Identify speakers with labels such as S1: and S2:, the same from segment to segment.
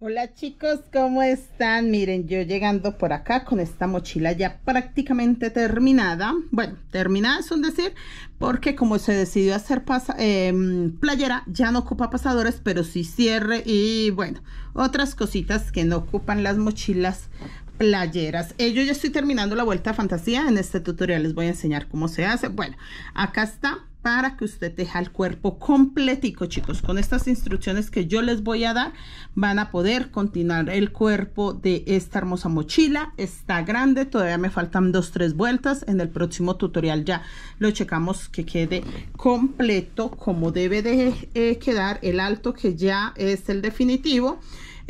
S1: Hola chicos, ¿cómo están? Miren, yo llegando por acá con esta mochila ya prácticamente terminada. Bueno, terminada es un decir, porque como se decidió hacer eh, playera, ya no ocupa pasadores, pero sí cierre y bueno, otras cositas que no ocupan las mochilas playeras. Eh, yo ya estoy terminando la vuelta a fantasía. En este tutorial les voy a enseñar cómo se hace. Bueno, acá está para que usted deje el cuerpo completico, chicos. Con estas instrucciones que yo les voy a dar, van a poder continuar el cuerpo de esta hermosa mochila. Está grande, todavía me faltan dos, tres vueltas. En el próximo tutorial ya lo checamos que quede completo como debe de eh, quedar el alto que ya es el definitivo.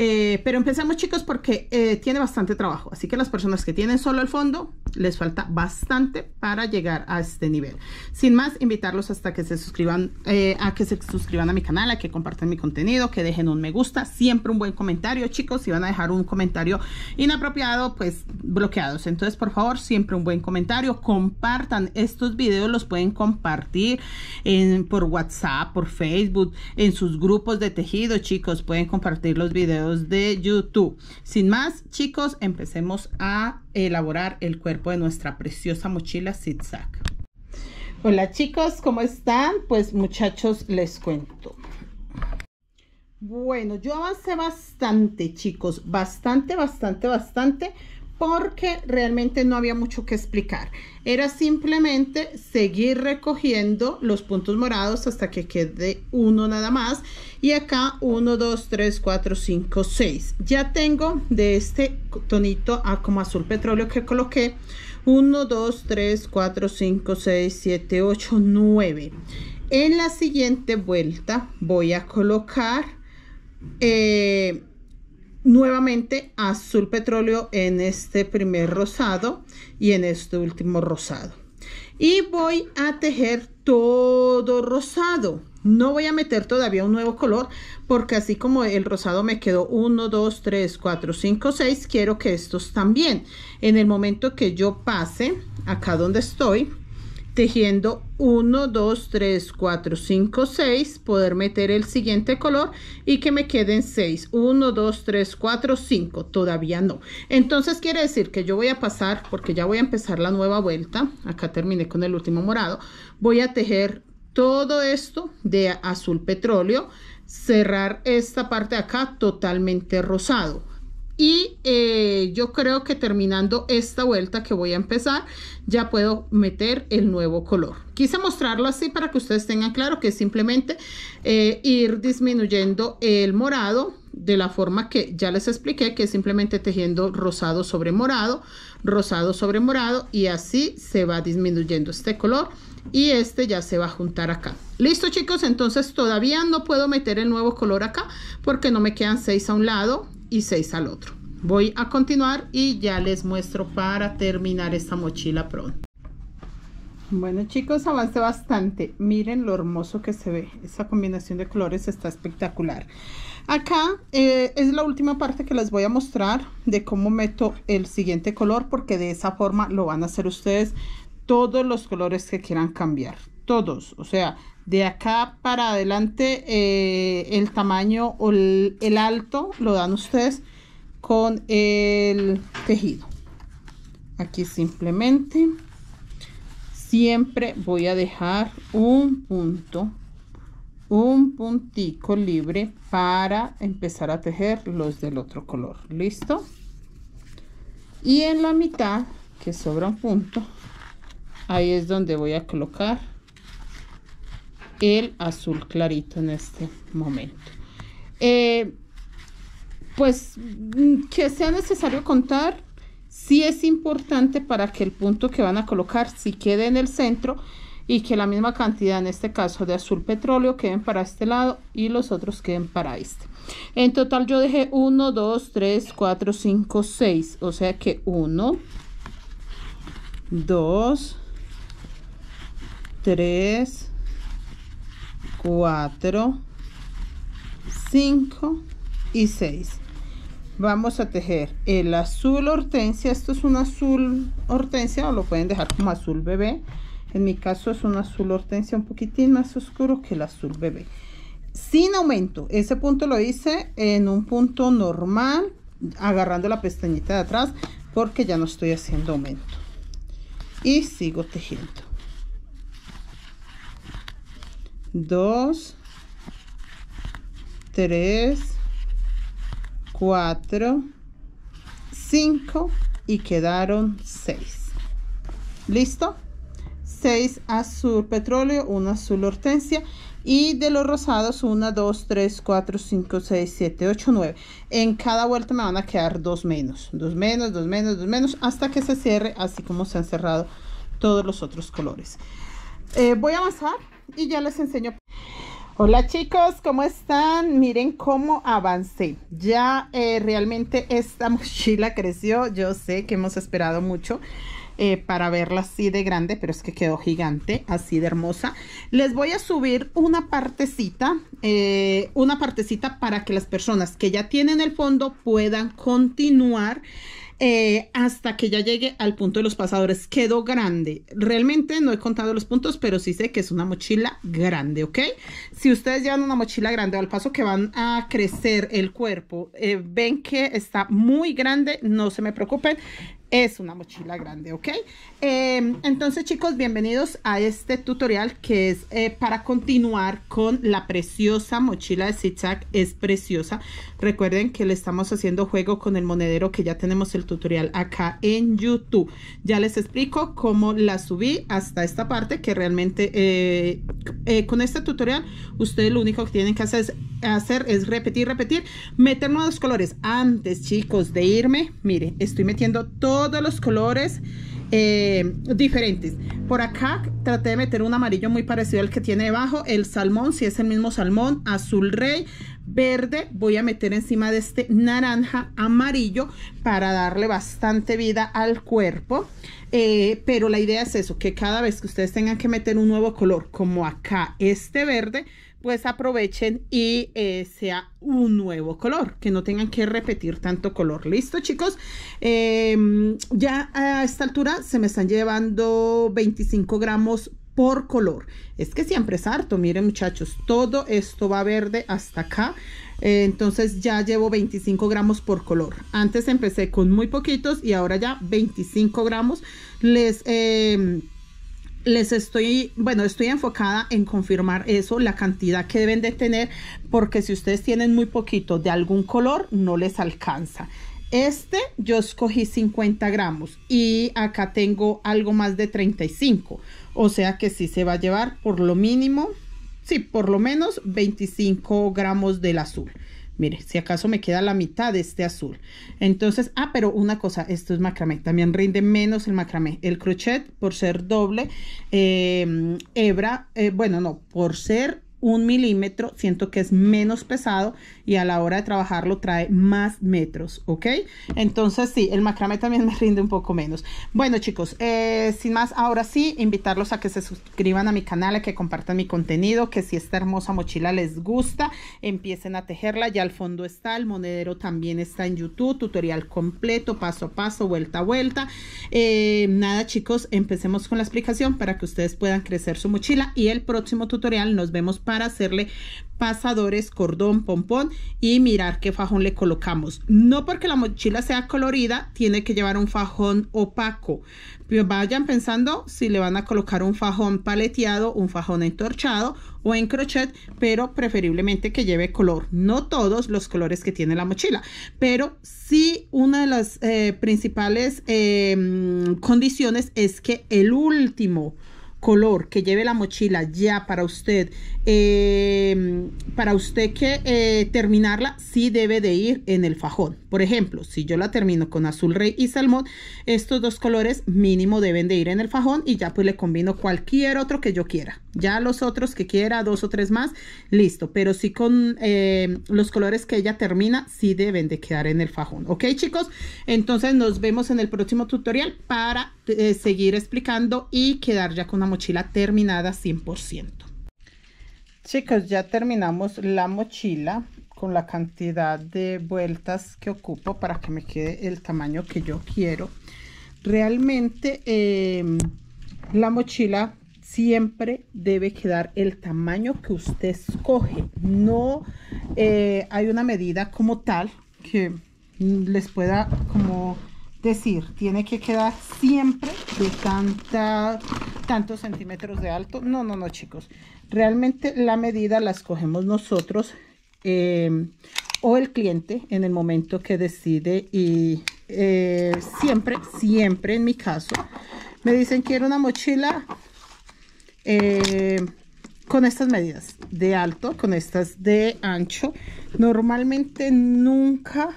S1: Eh, pero empecemos chicos porque eh, tiene bastante trabajo. Así que las personas que tienen solo el fondo, les falta bastante para llegar a este nivel. Sin más, invitarlos hasta que se suscriban, eh, a que se suscriban a mi canal, a que compartan mi contenido, que dejen un me gusta, siempre un buen comentario chicos. Si van a dejar un comentario inapropiado, pues bloqueados. Entonces, por favor, siempre un buen comentario. Compartan estos videos, los pueden compartir en, por WhatsApp, por Facebook, en sus grupos de tejido, chicos. Pueden compartir los videos de YouTube. Sin más, chicos, empecemos a elaborar el cuerpo de nuestra preciosa mochila zigzag. Hola chicos, ¿cómo están? Pues muchachos, les cuento. Bueno, yo avancé bastante, chicos, bastante, bastante, bastante, porque realmente no había mucho que explicar. Era simplemente seguir recogiendo los puntos morados hasta que quede uno nada más. Y acá 1, 2, 3, 4, 5, 6. Ya tengo de este tonito a como azul petróleo que coloqué 1, 2, 3, 4, 5, 6, 7, 8, 9. En la siguiente vuelta voy a colocar... Eh, nuevamente azul petróleo en este primer rosado y en este último rosado. Y voy a tejer todo rosado. No voy a meter todavía un nuevo color porque así como el rosado me quedó 1 2 3 4 5 6 quiero que estos también. En el momento que yo pase acá donde estoy tejiendo 1 2 3 4 5 6 poder meter el siguiente color y que me queden 6 1 2 3 4 5 todavía no. Entonces quiere decir que yo voy a pasar porque ya voy a empezar la nueva vuelta acá terminé con el último morado voy a tejer todo esto de azul petróleo cerrar esta parte de acá totalmente rosado y eh, yo creo que terminando esta vuelta que voy a empezar ya puedo meter el nuevo color. Quise mostrarlo así para que ustedes tengan claro que es simplemente eh, ir disminuyendo el morado de la forma que ya les expliqué que es simplemente tejiendo rosado sobre morado rosado sobre morado y así se va disminuyendo este color y este ya se va a juntar acá. Listo chicos entonces todavía no puedo meter el nuevo color acá porque no me quedan seis a un lado y 6 al otro. Voy a continuar y ya les muestro para terminar esta mochila pronto. Bueno chicos, avancé bastante. Miren lo hermoso que se ve. Esa combinación de colores está espectacular. Acá eh, es la última parte que les voy a mostrar de cómo meto el siguiente color porque de esa forma lo van a hacer ustedes todos los colores que quieran cambiar. Todos, o sea, de acá para adelante eh, el tamaño o el, alto lo dan ustedes con el tejido. Aquí simplemente siempre voy a dejar un punto un puntico libre para empezar a tejer los del otro color. Listo y en la mitad que sobra un punto ahí es donde voy a colocar el azul clarito en este momento. Eh, pues mm, que sea necesario contar, si es importante para que el punto que van a colocar si quede en el centro y que la misma cantidad, en este caso de azul petróleo, queden para este lado y los otros queden para este. En total yo dejé 1, 2, 3, 4, 5, 6. O sea que 1, 2, 3, 4 5 y 6 vamos a tejer el azul hortensia esto es un azul hortensia o lo pueden dejar como azul bebé en mi caso es un azul hortensia un poquitín más oscuro que el azul bebé sin aumento. Ese punto lo hice en un punto normal, agarrando la pestañita de atrás, porque ya no estoy haciendo aumento. Y sigo tejiendo. Dos, tres, cuatro, cinco y quedaron seis. ¿Listo? 6 azul petróleo, 1 azul hortensia y de los rosados 1, 2, 3, 4, 5, 6, 7, 8, 9. En cada vuelta me van a quedar dos menos, dos menos, dos menos, dos menos, hasta que se cierre así como se han cerrado todos los otros colores. Eh, voy a avanzar y ya les enseño. Hola chicos, ¿cómo están? Miren cómo avancé. Ya eh, realmente esta mochila creció. Yo sé que hemos esperado mucho. Eh, para verla así de grande, pero es que quedó gigante, así de hermosa. Les voy a subir una partecita, eh, una partecita para que las personas que ya tienen el fondo puedan continuar. Eh, hasta que ya llegue al punto de los pasadores. Quedó grande. Realmente no he contado los puntos, pero sí sé que es una mochila grande, ¿ok? Si ustedes llevan una mochila grande al paso que van a crecer el cuerpo, ven que está muy grande, no se me preocupen es una mochila grande, ¿ok? Em, entonces chicos, bienvenidos a este tutorial que es eh, para continuar con la preciosa mochila de zigzag, es preciosa. Recuerden que le estamos haciendo juego con el monedero que ya tenemos el tutorial acá en YouTube. Ya les explico cómo la subí hasta esta parte que realmente eh, eh, con este tutorial ustedes lo único que tienen que hacer es, hacer es repetir, repetir, meter nuevos colores. Antes chicos de irme, mire, estoy metiendo todo todos los colores eh, diferentes. Por acá traté de meter un amarillo muy parecido al que tiene debajo. El salmón, si es el mismo salmón, azul rey, verde. Voy a meter encima de este naranja amarillo para darle bastante vida al cuerpo. Eh, pero la idea es eso, que cada vez que ustedes tengan que meter un nuevo color, como acá este verde, pues aprovechen y eh, sea un nuevo color, que no tengan que repetir tanto color. ¿Listo, chicos? Em, ya a esta altura se me están llevando 25 gramos por color. Es que siempre es harto, miren muchachos, todo esto va verde hasta acá. Eh, entonces ya llevo 25 gramos por color. Antes empecé con muy poquitos y ahora ya 25 gramos. Les... Les estoy, bueno, estoy enfocada en confirmar eso, la cantidad que deben de tener, porque si ustedes tienen muy poquito de algún color, no les alcanza. Este yo escogí 50 gramos y acá tengo algo más de 35. O sea que sí se va a llevar por lo mínimo, sí, por lo menos 25 gramos del azul. Mire, si acaso me queda la mitad de este azul. Entonces, ah, pero una cosa, esto es macramé. También rinde menos el macramé. El crochet, por ser doble, eh, hebra, eh, bueno, no, por ser un milímetro, siento que es menos pesado y a la hora de trabajarlo trae más metros, ¿ok? Entonces sí, el macramé también me rinde un poco menos. Bueno chicos, eh, sin más, ahora sí, invitarlos a que se suscriban a mi canal, a que compartan mi contenido, que si esta hermosa mochila les gusta, empiecen a tejerla, ya al fondo está, el monedero también está en YouTube, tutorial completo, paso a paso, vuelta a vuelta. Eh, nada chicos, empecemos con la explicación para que ustedes puedan crecer su mochila y el próximo tutorial nos vemos para hacerle pasadores, cordón, pompón y mirar qué fajón le colocamos. No porque la mochila sea colorida, tiene que llevar un fajón opaco. Vayan pensando si le van a colocar un fajón paleteado, un fajón entorchado o en crochet, pero preferiblemente que lleve color. No todos los colores que tiene la mochila, pero sí una de las eh, principales eh, condiciones es que el último color que lleve la mochila ya para usted, eh, para usted que eh, terminarla, sí debe de ir en el fajón. Por ejemplo, si yo la termino con azul rey y salmón, estos dos colores mínimo deben de ir en el fajón y ya pues le combino cualquier otro que yo quiera. Ya los otros que quiera, dos o tres más, listo. Pero sí con eh, los colores que ella termina, sí deben de quedar en el fajón. ¿Ok chicos? Entonces nos vemos en el próximo tutorial para seguir explicando y quedar ya con una mochila terminada 100%. Chicos, ya terminamos la mochila con la cantidad de vueltas que ocupo para que me quede el tamaño que yo quiero. Realmente em, la mochila siempre debe quedar el tamaño que usted escoge. No eh, hay una medida como tal que les pueda como decir, tiene que quedar siempre de tanta, tantos centímetros de alto. No, no, no, chicos. Realmente la medida la escogemos nosotros eh, o el cliente en el momento que decide y eh, siempre, siempre en mi caso, me dicen quiero una mochila eh, con estas medidas de alto, con estas de ancho. Normalmente nunca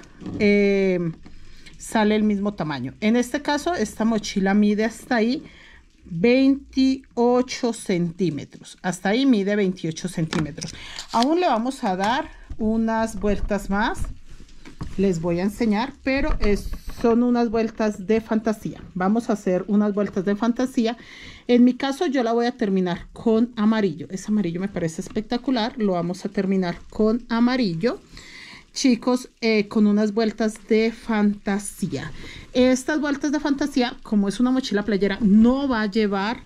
S1: sale el mismo tamaño. En este caso, esta mochila mide hasta ahí 28 centímetros. Hasta ahí mide 28 centímetros. Aún le vamos a dar unas vueltas más. Les voy a enseñar, pero son unas vueltas de fantasía. Vamos a hacer unas vueltas de fantasía. En mi caso yo la voy a terminar con amarillo. Ese amarillo me parece espectacular. Lo vamos a terminar con amarillo chicos, eh, con unas vueltas de fantasía. Estas vueltas de fantasía, como es una mochila playera, no va a llevar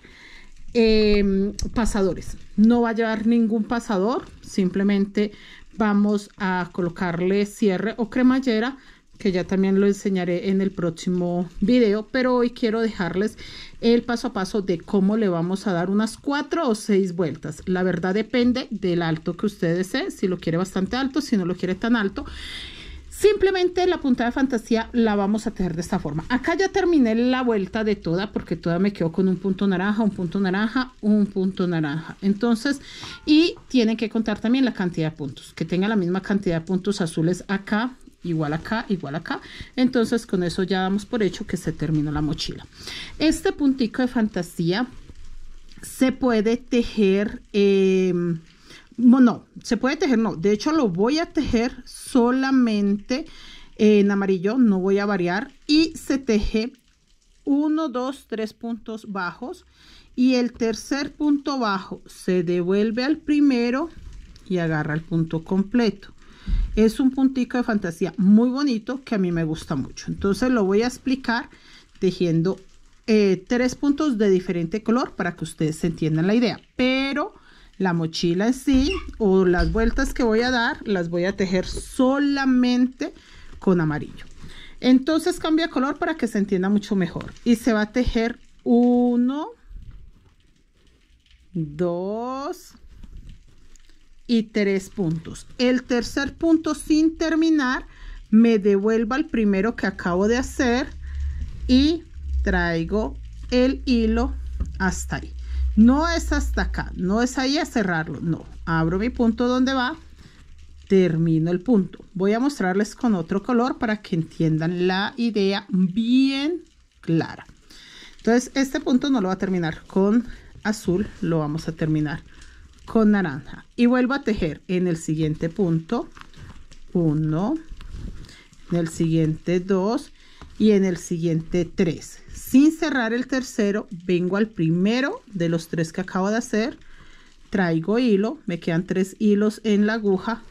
S1: em, pasadores. No va a llevar ningún pasador. Simplemente vamos a colocarle cierre o cremallera que ya también lo enseñaré en el próximo video, pero hoy quiero dejarles el paso a paso de cómo le vamos a dar unas cuatro o seis vueltas. La verdad depende del alto que usted desee, si lo quiere bastante alto, si no lo quiere tan alto. Simplemente la punta de fantasía la vamos a tejer de esta forma. Acá ya terminé la vuelta de toda porque toda me quedó con un punto naranja, un punto naranja, un punto naranja. Entonces, y tienen que contar también la cantidad de puntos. Que tenga la misma cantidad de puntos azules acá igual acá, igual acá. Entonces con eso ya damos por hecho que se terminó la mochila. Este puntico de fantasía se puede tejer, eh, no, se puede tejer, no, de hecho lo voy a tejer solamente en amarillo, no voy a variar y se teje uno, dos, tres puntos bajos y el tercer punto bajo se devuelve al primero y agarra el punto completo. Es un puntico de fantasía muy bonito que a mí me gusta mucho. Entonces lo voy a explicar tejiendo eh, tres puntos de diferente color para que ustedes entiendan la idea. Pero la mochila en sí o las vueltas que voy a dar las voy a tejer solamente con amarillo. Entonces cambia color para que se entienda mucho mejor. Y se va a tejer uno, dos, y tres puntos. El tercer punto sin terminar me devuelvo al primero que acabo de hacer y traigo el hilo hasta ahí. No es hasta acá, no es ahí a cerrarlo, no. Abro mi punto donde va, termino el punto. Voy a mostrarles con otro color para que entiendan la idea bien clara. Entonces este punto no lo va a terminar con azul, lo vamos a terminar con naranja. Y vuelvo a tejer en el siguiente punto. 1 en el siguiente 2 y en el siguiente 3 sin cerrar el tercero vengo al primero de los tres que acabo de hacer. Traigo hilo me quedan tres hilos en la aguja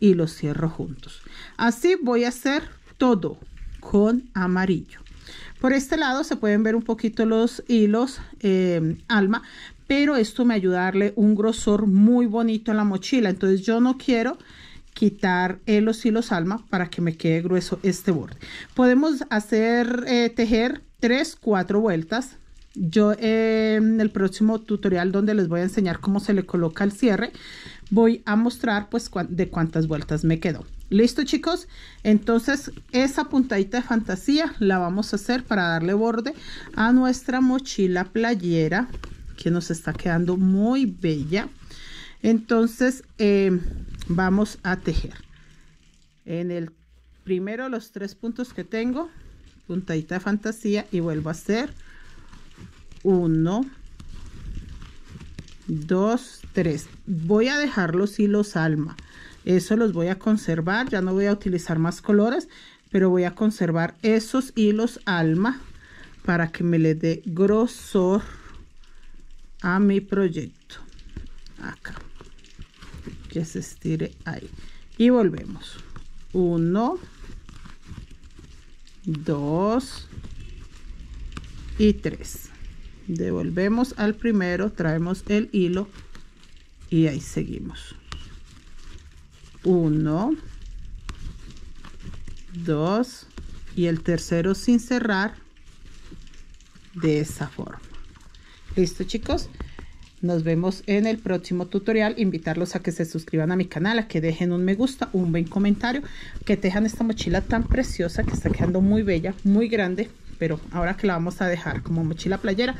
S1: y los cierro juntos. Así voy a hacer todo con amarillo. Por este lado se pueden ver un poquito los hilos eh, alma pero esto me ayuda a darle un grosor muy bonito a la mochila. Entonces yo no quiero quitar los hilos alma para que me quede grueso este borde. Podemos hacer, eh, tejer tres, cuatro vueltas. Yo en el próximo tutorial donde les voy a enseñar cómo se le coloca el cierre, voy a mostrar pues de cuántas vueltas me quedó. Listo chicos, entonces esa puntadita de fantasía la vamos a hacer para darle borde a nuestra mochila playera que nos está quedando muy bella. Entonces eh, vamos a tejer. En el primero los tres puntos que tengo puntadita de fantasía y vuelvo a hacer. Uno dos tres. Voy a dejar los hilos alma. Eso los voy a conservar. Ya no voy a utilizar más colores pero voy a conservar esos hilos alma para que me le dé grosor a mi proyecto. Acá. Que se estire ahí. Y volvemos. 1 2 y 3 devolvemos al primero traemos el hilo y ahí seguimos. Uno dos y el tercero sin cerrar de esa forma listo chicos nos vemos en el próximo tutorial. Invitarlos a que se suscriban a mi canal, a que dejen un me gusta, un buen comentario, que dejan esta mochila tan preciosa que está quedando muy bella, muy grande. Pero ahora que la vamos a dejar como mochila playera,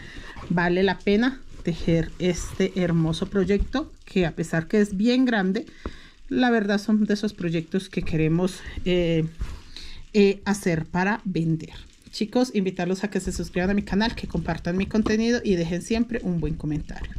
S1: vale la pena tejer este hermoso proyecto que a pesar que es bien grande, la verdad son de esos proyectos que queremos eh, eh, hacer para vender. Chicos, invitarlos a que se suscriban a mi canal, que compartan mi contenido y dejen siempre un buen comentario.